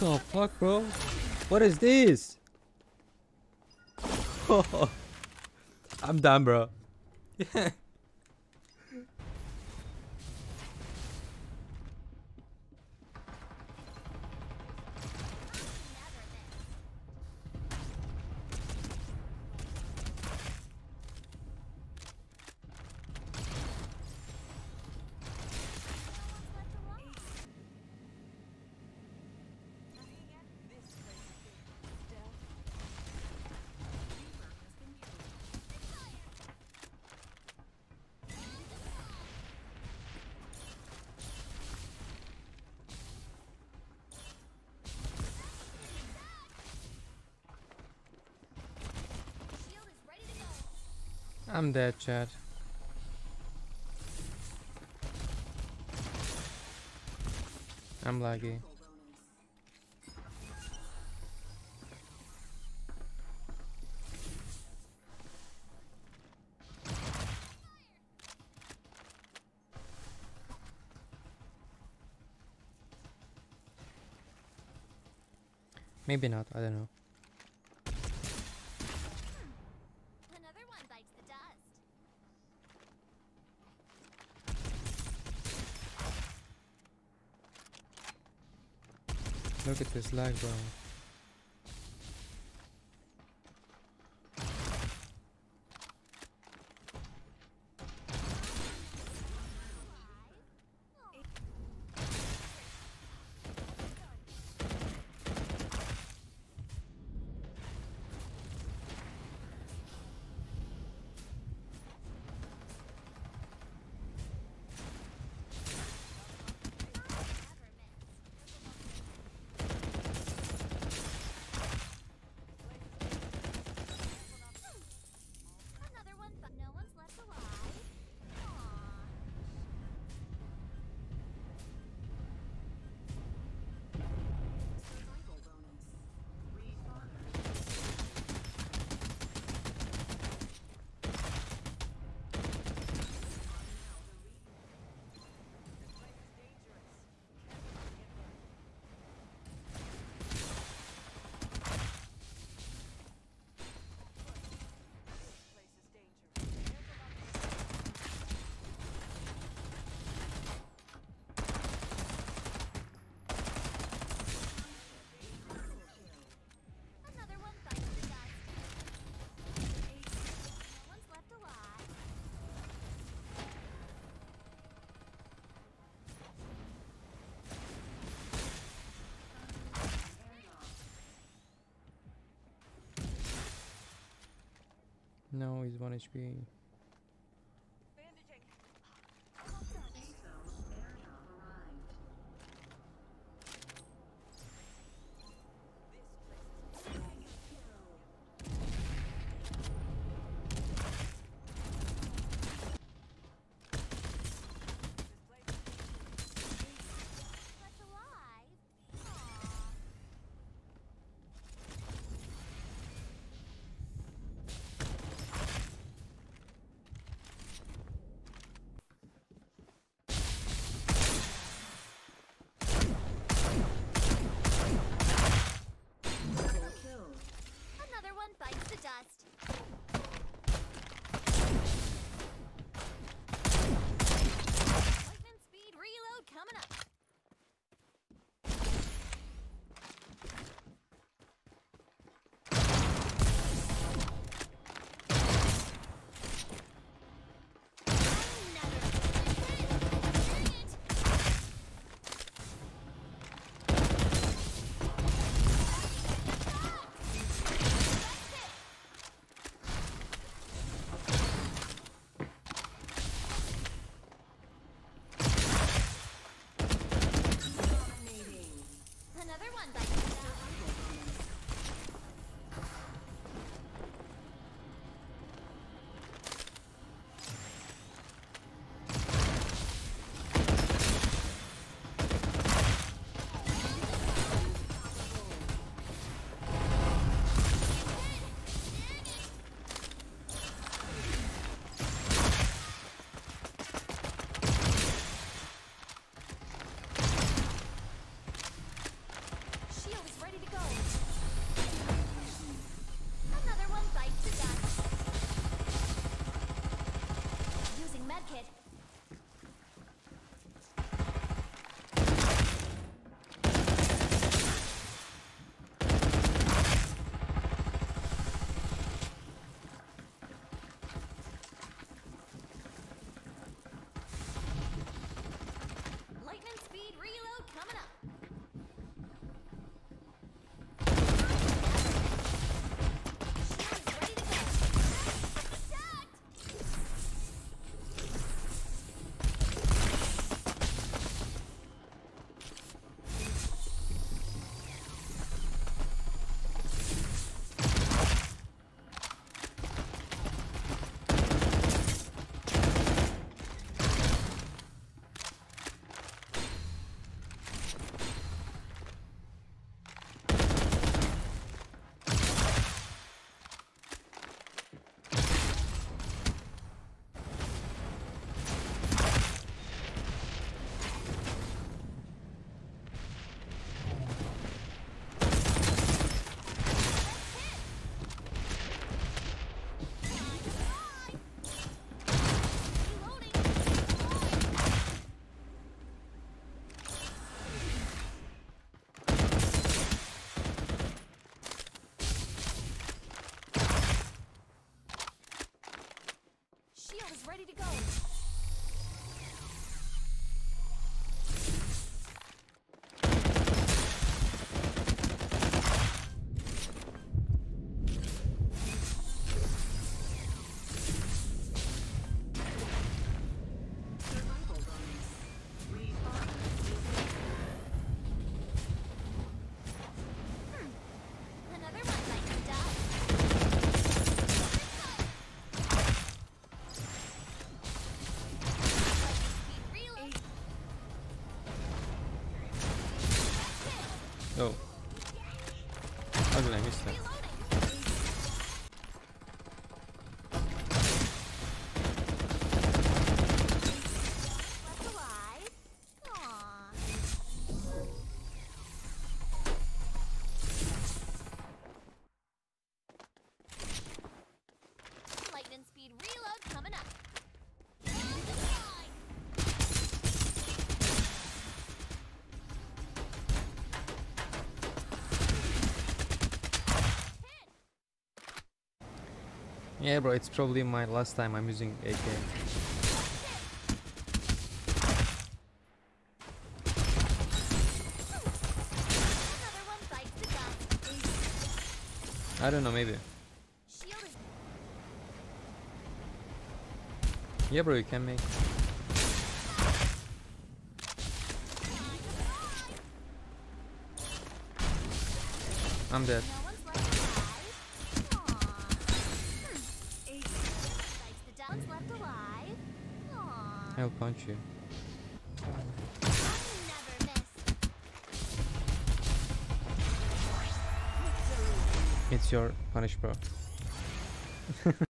The fuck, bro? What is this? I'm done, bro. I'm dead, Chad. I'm laggy. Maybe not, I don't know. Look at this lag, bro. No, he's 1 HP. Yeah, bro, it's probably my last time I'm using AK. I don't know, maybe. Yeah, bro, you can make. I'm dead. I'll punch you. It's your punish, bro.